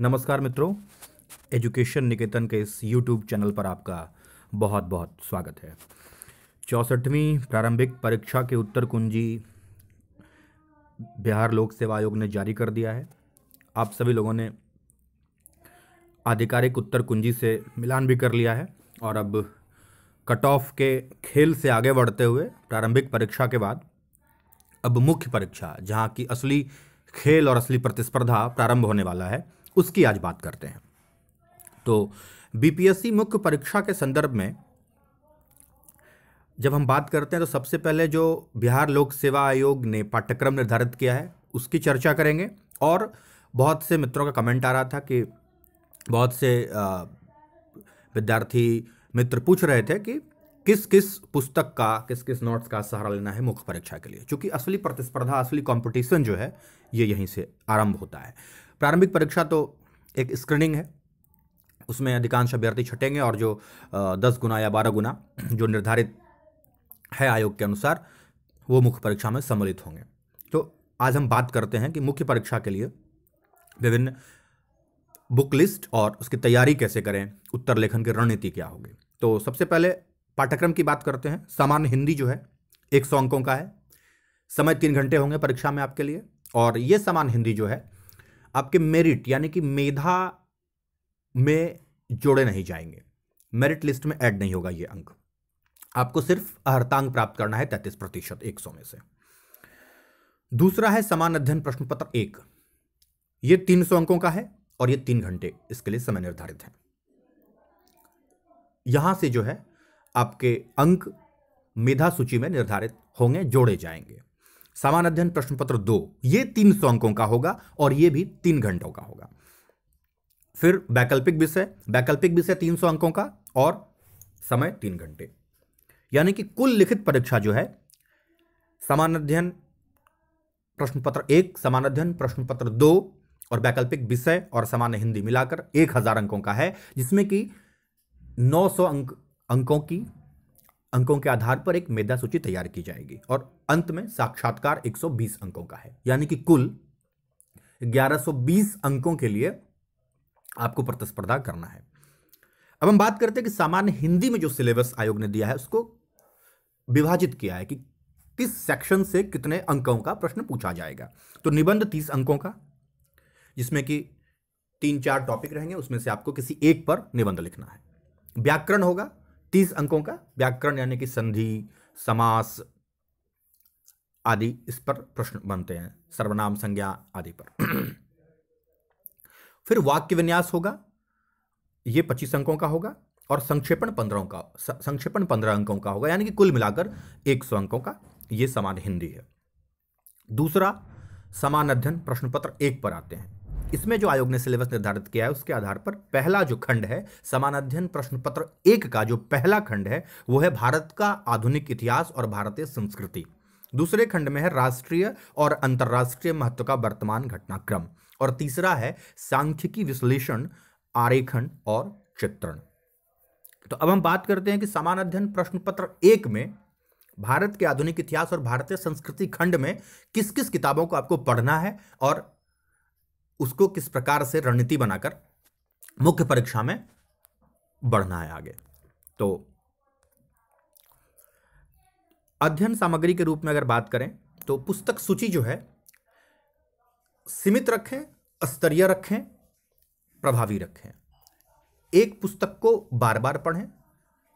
नमस्कार मित्रों, एजुकेशन निकेतन के इस यूट्यूब चैनल पर आपका बहुत बहुत स्वागत है। चौंसठवीं प्रारंभिक परीक्षा के उत्तर कुंजी बिहार लोक सेवा आयोग ने जारी कर दिया है। आप सभी लोगों ने आधिकारिक उत्तर कुंजी से मिलान भी कर लिया है और अब कट ऑफ़ के खेल से आगे बढ़ते हुए प्रारंभिक परीक्षा के बाद अब मुख्य परीक्षा, जहाँ की असली खेल और असली प्रतिस्पर्धा प्रारंभ होने वाला है। उसकी आज बात करते हैं। तो बीपीएससी मुख्य परीक्षा के संदर्भ में जब हम बात करते हैं तो सबसे पहले जो बिहार लोक सेवा आयोग ने पाठ्यक्रम निर्धारित किया है, उसकी चर्चा करेंगे और बहुत से मित्रों का कमेंट आ रहा था कि बहुत से विद्यार्थी मित्र पूछ रहे थे कि किस किस पुस्तक का किस किस नोट्स का सहारा लेना है मुख्य परीक्षा के लिए, क्योंकि असली प्रतिस्पर्धा, असली कंपटीशन जो है, ये यहीं से आरंभ होता है। प्रारंभिक परीक्षा तो एक स्क्रीनिंग है। उसमें अधिकांश अभ्यर्थी छटेंगे और जो दस गुना या बारह गुना जो निर्धारित है आयोग के अनुसार, वो मुख्य परीक्षा में सम्मिलित होंगे। तो आज हम बात करते हैं कि मुख्य परीक्षा के लिए विभिन्न बुक लिस्ट और उसकी तैयारी कैसे करें, उत्तर लेखन की रणनीति क्या होगी। तो सबसे पहले पाठ्यक्रम की बात करते हैं। सामान्य हिंदी जो है, एक सौ अंकों का है। समय तीन घंटे होंगे परीक्षा में आपके लिए और ये सामान्य हिंदी जो है आपके मेरिट यानी कि मेधा में जोड़े नहीं जाएँगे। मेरिट लिस्ट में ऐड नहीं होगा ये अंक। आपको सिर्फ़ अहर्तांक प्राप्त करना है तैतीस प्रतिशत, एक सौ में से। दूसरा है समान अध्ययन प्रश्न पत्र एक। ये तीन सौ अंकों का है और ये तीन घंटे इसके लिए समय निर्धारित है। यहाँ से जो है आपके अंक मेधा सूची में निर्धारित होंगे, जोड़े जाएँगे। सामान्य अध्ययन प्रश्न पत्र दो, ये तीन सौ अंकों का होगा और ये भी तीन घंटों का होगा। फिर वैकल्पिक विषय वैकल्पिक विषय तीन सौ अंकों का और समय तीन घंटे। यानी कि कुल लिखित परीक्षा जो है समान अध्ययन प्रश्न पत्र एक समान अध्ययन प्रश्न पत्र दो और वैकल्पिक विषय और सामान्य हिंदी मिलाकर एक हज़ार अंकों का है, जिसमें कि 900 अंक, अंकों की अंकों के आधार पर एक मेधा सूची तैयार की जाएगी और अंत में साक्षात्कार 120 अंकों का है। यानी कि कुल 1120 अंकों के लिए आपको प्रतिस्पर्धा करना है। अब हम बात करते हैं कि सामान्य हिंदी में जो सिलेबस आयोग ने दिया है, उसको विभाजित किया है कि किस सेक्शन से कितने अंकों का प्रश्न पूछा जाएगा। तो निबंध तीस अंकों का, जिसमें कि तीन चार टॉपिक रहेंगे, उसमें से आपको किसी एक पर निबंध लिखना है। व्याकरण होगा तीस अंकों का व्याकरण यानी कि संधि, समास आदि इस पर प्रश्न बनते हैं, सर्वनाम संज्ञा आदि पर। फिर वाक्य विन्यास होगा, ये पच्चीस अंकों का होगा और संक्षेपण पंद्रह का संक्षेपण पंद्रह अंकों का होगा, यानी कि कुल मिलाकर एक सौ अंकों का, ये समान हिंदी है। दूसरा समान अध्ययन प्रश्न पत्र एक पर आते हैं। इसमें जो आयोग ने सिलेबस निर्धारित किया है, उसके आधार पर पहला जो खंड है, समान अध्ययन प्रश्न पत्र एक का जो पहला खंड है, वो है भारत का आधुनिक इतिहास और भारतीय संस्कृति। दूसरे खंड में है राष्ट्रीय और अंतर्राष्ट्रीय महत्व का वर्तमान घटनाक्रम। और तीसरा है सांख्यिकी विश्लेषण, आरेखन और चित्रण। तो अब हम बात करते हैं कि समान अध्ययन प्रश्न पत्र एक में, भारत के आधुनिक इतिहास और भारतीय संस्कृति खंड में किस किस किताबों को आपको पढ़ना है और उसको किस प्रकार से रणनीति बनाकर मुख्य परीक्षा में बढ़ना है आगे। तो अध्ययन सामग्री के रूप में अगर बात करें तो पुस्तक सूची जो है, सीमित रखें, स्तरीय रखें, प्रभावी रखें। एक पुस्तक को बार बार पढ़ें,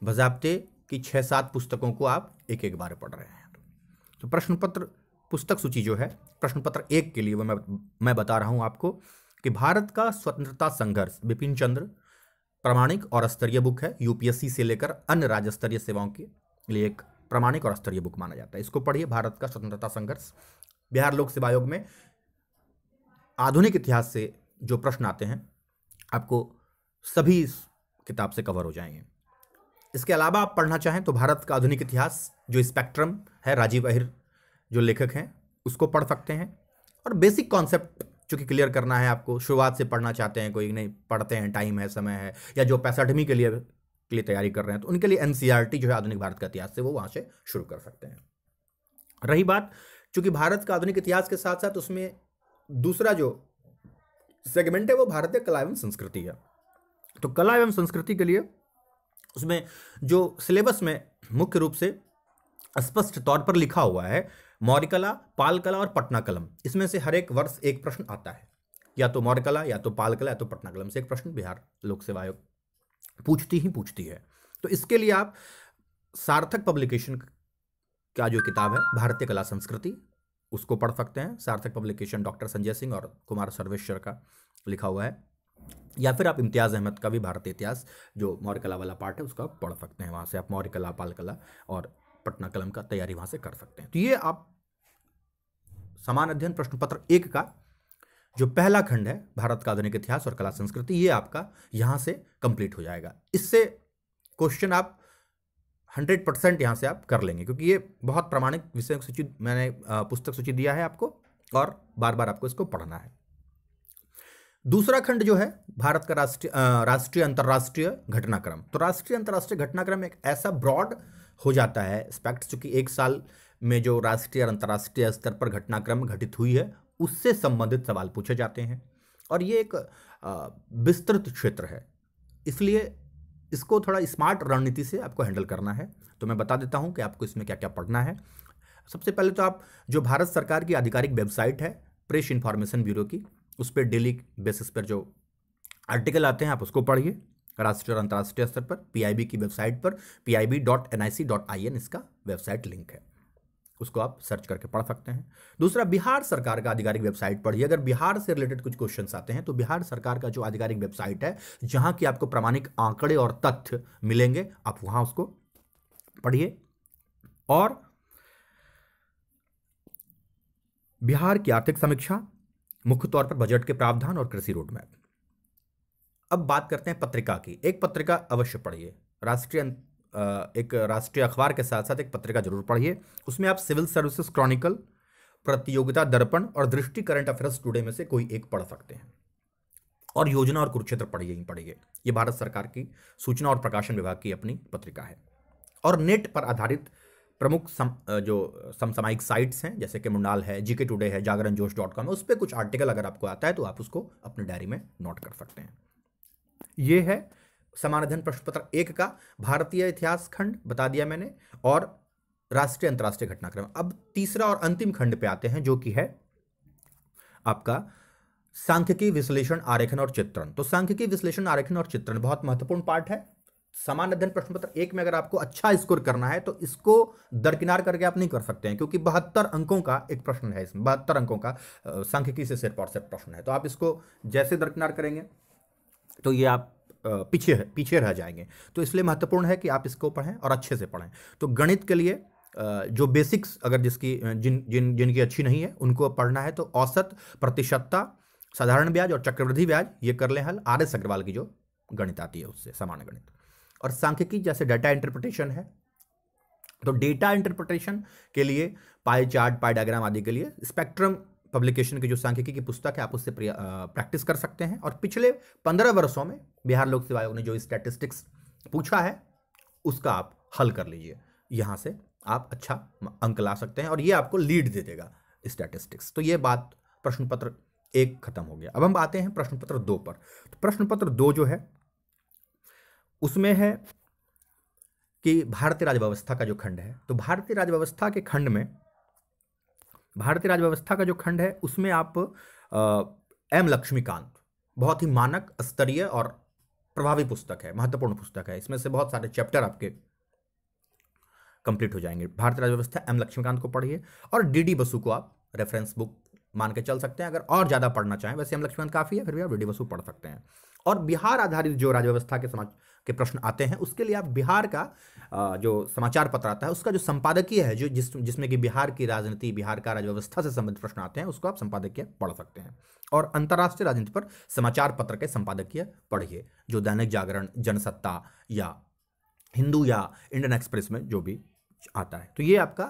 बजाबते की छह सात पुस्तकों को आप एक एक बार पढ़ रहे हैं। तो प्रश्न पत्र पुस्तक सूची जो है, प्रश्न पत्र एक के लिए वो मैं मैं बता रहा हूँ आपको कि भारत का स्वतंत्रता संघर्ष, बिपिन चंद्र, प्रामाणिक और स्तरीय बुक है यूपीएससी से लेकर अन्य राज्य स्तरीय सेवाओं के लिए एक प्रामाणिक और स्तरीय बुक माना जाता है। इसको पढ़िए, भारत का स्वतंत्रता संघर्ष। बिहार लोक सेवा आयोग में आधुनिक इतिहास से जो प्रश्न आते हैं, आपको सभी किताब से कवर हो जाएँगे। इसके अलावा आप पढ़ना चाहें तो भारत का आधुनिक इतिहास, जो स्पेक्ट्रम है, राजीव अहिर जो लेखक हैं, उसको पढ़ सकते हैं। और बेसिक कॉन्सेप्ट चूँकि क्लियर करना है आपको, शुरुआत से पढ़ना चाहते हैं, कोई नहीं, पढ़ते हैं टाइम है, समय है, या जो पैंसठवीं के लिए के लिए तैयारी कर रहे हैं तो उनके लिए एन e जो है आधुनिक भारत का इतिहास से वो वहाँ से शुरू कर सकते हैं। रही बात, चूँकि भारत का आधुनिक इतिहास के साथ साथ उसमें दूसरा जो सेगमेंट है, वो भारतीय कला एवं संस्कृति है। तो कला एवं संस्कृति के लिए उसमें जो सिलेबस में मुख्य रूप से स्पष्ट तौर पर लिखा हुआ है मौर्य पालकला और पटना कलम इसमें से हर एक वर्ष एक प्रश्न आता है। या तो मौर्य कला या तो पालकला, या तो पटना कलम से एक प्रश्न बिहार लोक सेवा आयोग पूछती ही पूछती है। तो इसके लिए आप सार्थक पब्लिकेशन का जो किताब है, भारतीय कला संस्कृति, उसको पढ़ सकते हैं। सार्थक पब्लिकेशन डॉक्टर संजय सिंह और कुमार सर्वेश्वर का लिखा हुआ है। या फिर आप इम्तियाज़ अहमद का भी भारतीय इतिहास, जो मौर्य कला वाला पार्ट है, उसका पढ़ सकते हैं। वहाँ से आप मौर्य कला पाल कला और पटना कलम का तैयारी वहाँ से कर सकते हैं। तो ये आप समान अध्ययन प्रश्न पत्र एक का, जो पहला खंड है, भारत का आधुनिक इतिहास और कला संस्कृति, ये आपका यहाँ से कंप्लीट हो जाएगा। इससे क्वेश्चन आप हंड्रेड परसेंट यहाँ से आप कर लेंगे, क्योंकि ये बहुत प्रमाणिक विषय सूची मैंने पुस्तक सूची दिया है आपको, और बार बार आपको इसको पढ़ना है। दूसरा खंड जो है, भारत का राष्ट्रीय राष्ट्रीय अंतर्राष्ट्रीय घटनाक्रम। तो राष्ट्रीय अंतर्राष्ट्रीय घटनाक्रम एक ऐसा ब्रॉड हो जाता है। स्पेक्ट चूँकि एक साल में जो राष्ट्रीय और अंतर्राष्ट्रीय स्तर पर घटनाक्रम घटित हुई है, उससे संबंधित सवाल पूछे जाते हैं। और ये एक विस्तृत क्षेत्र है। इसलिए इसको थोड़ा स्मार्ट रणनीति से आपको हैंडल करना है। तो मैं बता देता हूँ कि आपको इसमें क्या क्या पढ़ना है। सबसे पहले तो आप, जो भारत सरकार की आधिकारिक वेबसाइट है, प्रेस इन्फॉर्मेशन ब्यूरो की, उस पर डेली बेसिस पर जो आर्टिकल आते हैं, आप उसको पढ़िए। राष्ट्रीय और अंतर्राष्ट्रीय स्तर पर पीआईबी की वेबसाइट पर एन इसका वेबसाइट लिंक है। उसको आप सर्च करके पढ़ सकते हैं। दूसरा, बिहार सरकार का आधिकारिक वेबसाइट पढ़िए अगर बिहार से रिलेटेड कुछ क्वेश्चंस आते हैं तो बिहार सरकार का जो आधिकारिक वेबसाइट है, जहाँ की आपको प्रामाणिक आंकड़े और तथ्य मिलेंगे, आप वहाँ उसको पढ़िए। और बिहार की आर्थिक समीक्षा, मुख्य तौर पर बजट के प्रावधान और कृषि रोड मैप अब बात करते हैं पत्रिका की। एक पत्रिका अवश्य पढ़िए। राष्ट्रीय एक राष्ट्रीय अखबार के साथ साथ एक पत्रिका ज़रूर पढ़िए। उसमें आप सिविल सर्विसेज़ क्रॉनिकल प्रतियोगिता दर्पण और दृष्टि करंट अफेयर्स टुडे में से कोई एक पढ़ सकते हैं। और योजना और कुरुक्षेत्र पढ़िए ही पढ़िए। ये भारत सरकार की सूचना और प्रकाशन विभाग की अपनी पत्रिका है। और नेट पर आधारित प्रमुख सम, जो समसामायिक साइट्स हैं जैसे कि मुंडाल है जीके टुडे है जागरण जोश डॉट कॉम है उस पर कुछ आर्टिकल अगर आपको आता है तो आप उसको अपने डायरी में नोट कर सकते हैं। ये है समान अध्ययन प्रश्न पत्र एक का, भारतीय इतिहास खंड बता दिया मैंने, और राष्ट्रीय अंतर्राष्ट्रीय घटनाक्रम। अब तीसरा और अंतिम खंड पे आते हैं, जो कि है आपका सांख्यिकी विश्लेषण, आरेखन और चित्रण। तो सांख्यिकी विश्लेषण, आरेखन और चित्रण बहुत महत्वपूर्ण पार्ट है। समान अध्ययन प्रश्न पत्र एक में अगर आपको अच्छा स्कोर करना है तो इसको दरकिनार करके आप नहीं कर सकते हैं, क्योंकि बहत्तर अंकों का एक प्रश्न है इसमें, बहत्तर अंकों का सांख्यिकी से सिर्फ़ और सिर्फ़ प्रश्न है। तो आप इसको जैसे दरकिनार करेंगे तो ये आप पीछे पीछे रह जाएँगे। तो इसलिए महत्वपूर्ण है कि आप इसको पढ़ें और अच्छे से पढ़ें। तो गणित के लिए जो बेसिक्स, अगर जिसकी जिन जिन, जिनकी अच्छी नहीं है, उनको पढ़ना है तो औसत, प्रतिशतता, साधारण ब्याज और चक्रवृद्धि ब्याज, ये कर लें हल। आर एस अग्रवाल की जो गणित आती है, उससे सामान्य गणित। और सांख्यिकी, जैसे डाटा इंटरप्रिटेशन है तो डेटा इंटरप्रिटेशन के लिए पाई चार्ट, पाई डायग्राम आदि के लिए स्पेक्ट्रम पब्लिकेशन की जो सांख्यिकी की पुस्तक है, आप उससे प्रैक्टिस कर सकते हैं। और पिछले पंद्रह वर्षों में बिहार लोक सेवा आयोग ने जो स्टैटिस्टिक्स पूछा है, उसका आप हल कर लीजिए। यहाँ से आप अच्छा अंक ला सकते हैं और ये आपको लीड दे देगा स्टैटिस्टिक्स तो ये बात प्रश्न पत्र एक खत्म हो गया। अब हम आते हैं प्रश्न पत्र दो पर। तो प्रश्न पत्र दो जो है, उसमें है कि भारतीय राज्य व्यवस्था का जो खंड है तो भारतीय राज्य व्यवस्था के खंड में भारतीय राज्य व्यवस्था का जो खंड है, उसमें आप एम लक्ष्मीकांत, बहुत ही मानक, स्तरीय और प्रभावी पुस्तक है, महत्वपूर्ण पुस्तक है। इसमें से बहुत सारे चैप्टर आपके कंप्लीट हो जाएँगे। भारतीय राज्य व्यवस्था एम लक्ष्मीकांत को पढ़िए और डी डी बसु को आप रेफरेंस बुक मान के चल सकते हैं। अगर और ज़्यादा पढ़ना चाहें, वैसे एम लक्ष्मीकांत काफ़ी है, फिर भी आप डी डी बसु पढ़ सकते हैं। और बिहार आधारित जो राज्य व्यवस्था के समाज के प्रश्न आते हैं। उसके लिए आप बिहार का जो समाचार पत्र आता है, उसका जो संपादकीय है, जो जिस, जिसमें कि बिहार की राजनीति, बिहार का राज्य व्यवस्था से संबंधित प्रश्न आते हैं, उसको आप संपादकीय पढ़ सकते हैं। और अंतर्राष्ट्रीय राजनीति पर समाचार पत्र के संपादकीय पढ़िए, जो दैनिक जागरण, जनसत्ता या हिंदू या इंडियन एक्सप्रेस में जो भी आता है। तो ये आपका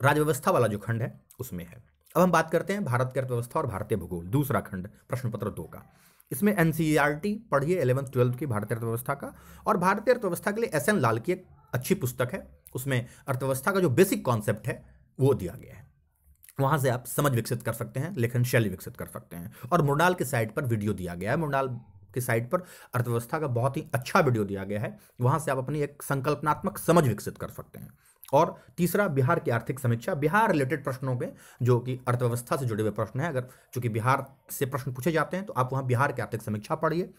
राज्य व्यवस्था वाला जो खंड है, उसमें है। अब हम बात करते हैं भारत की अर्थव्यवस्था और भारतीय भूगोल, दूसरा खंड प्रश्न पत्र दो का। इसमें एनसीईआरटी पढ़िए एलेवंथ ट्वेल्थ की भारतीय अर्थव्यवस्था का। और भारतीय अर्थव्यवस्था के लिए एस एन लाल की एक अच्छी पुस्तक है। उसमें अर्थव्यवस्था का जो बेसिक कॉन्सेप्ट है, वो दिया गया है। वहाँ से आप समझ विकसित कर सकते हैं, लेखन शैली विकसित कर सकते हैं। और मुरडाल के साइट पर वीडियो दिया गया है। मुरडाल के साइट पर अर्थव्यवस्था का बहुत ही अच्छा वीडियो दिया गया है। वहाँ से आप अपनी एक संकल्पनात्मक समझ विकसित कर सकते हैं। और तीसरा, बिहार की आर्थिक समीक्षा। बिहार रिलेटेड प्रश्नों पे जो कि अर्थव्यवस्था से जुड़े हुए प्रश्न हैं, अगर चूँकि बिहार से प्रश्न पूछे जाते हैं तो आप वहाँ बिहार की आर्थिक समीक्षा पढ़िए।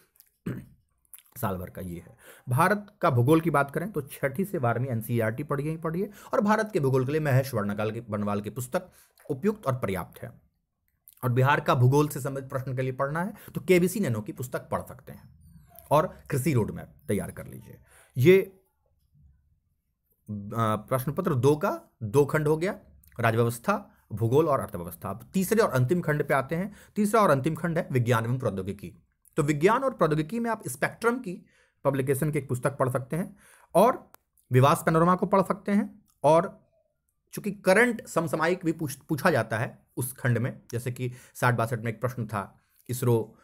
साल भर का ये है। भारत का भूगोल की बात करें तो छठी से बारहवीं एन एनसीईआरटी पढ़िए ही पढ़िए और भारत के भूगोल के लिए महेश वर्णकाल की, बनवाल की पुस्तक उपयुक्त और पर्याप्त है। और बिहार का भूगोल से संबंधित प्रश्न के लिए पढ़ना है तो के बी सी नैनो की पुस्तक पढ़ सकते हैं। और कृषि रोड मैप तैयार कर लीजिए। ये प्रश्न पत्र दो का, दो खंड हो गया राजव्यवस्था भूगोल और अर्थव्यवस्था। अब तीसरे और अंतिम खंड पे आते हैं। तीसरा और अंतिम खंड है विज्ञान एवं प्रौद्योगिकी। तो विज्ञान और प्रौद्योगिकी में आप स्पेक्ट्रम की पब्लिकेशन की एक पुस्तक पढ़ सकते हैं और विवास पैनोरमा को पढ़ सकते हैं और चूँकि करंट समसामयिक भी पूछ, पूछा जाता है उस खंड में, जैसे कि साठ बासठ में एक प्रश्न था, इसरो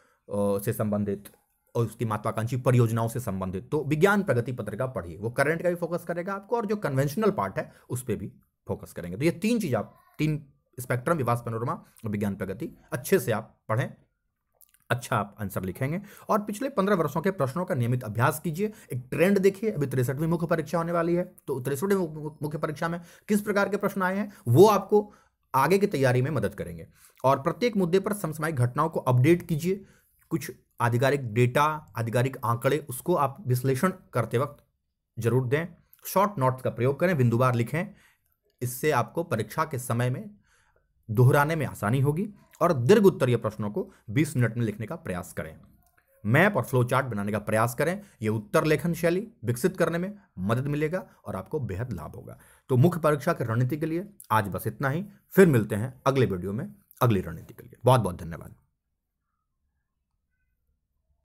से संबंधित। और उसकी महत्वाकांक्षी परियोजनाओं से संबंधित। तो विज्ञान प्रगति पत्रिका पढ़िए, वो करंट का भी फोकस करेगा आपको और जो कन्वेंशनल पार्ट है, उस पर भी फोकस करेंगे। तो ये तीन चीज़ आप, तीन स्पेक्ट्रम विवास पैनोरमा और विज्ञान प्रगति, अच्छे से आप पढ़ें अच्छा आप आंसर लिखेंगे और पिछले पंद्रह वर्षों के प्रश्नों का नियमित अभ्यास कीजिए, एक ट्रेंड देखिए, अभी तिरसठवीं मुख्य परीक्षा होने वाली है तो तिरसठवीं मुख्य परीक्षा में किस प्रकार के प्रश्न आए हैं, वो आपको आगे की तैयारी में मदद करेंगे। और प्रत्येक मुद्दे पर समसामयिक घटनाओं को अपडेट कीजिए, कुछ आधिकारिक डेटा, आधिकारिक आंकड़े, उसको आप विश्लेषण करते वक्त ज़रूर दें। शॉर्ट नोट्स का प्रयोग करें, बिंदुवार लिखें। इससे आपको परीक्षा के समय में दोहराने में आसानी होगी और दीर्घ उत्तरीय प्रश्नों को 20 मिनट में लिखने का प्रयास करें। मैप और फ्लो चार्ट बनाने का प्रयास करें। यह उत्तर लेखन शैली विकसित करने में मदद मिलेगा और आपको बेहद लाभ होगा। तो मुख्य परीक्षा की रणनीति के लिए आज बस इतना ही। फिर मिलते हैं अगले वीडियो में अगली रणनीति के लिए। बहुत बहुत धन्यवाद।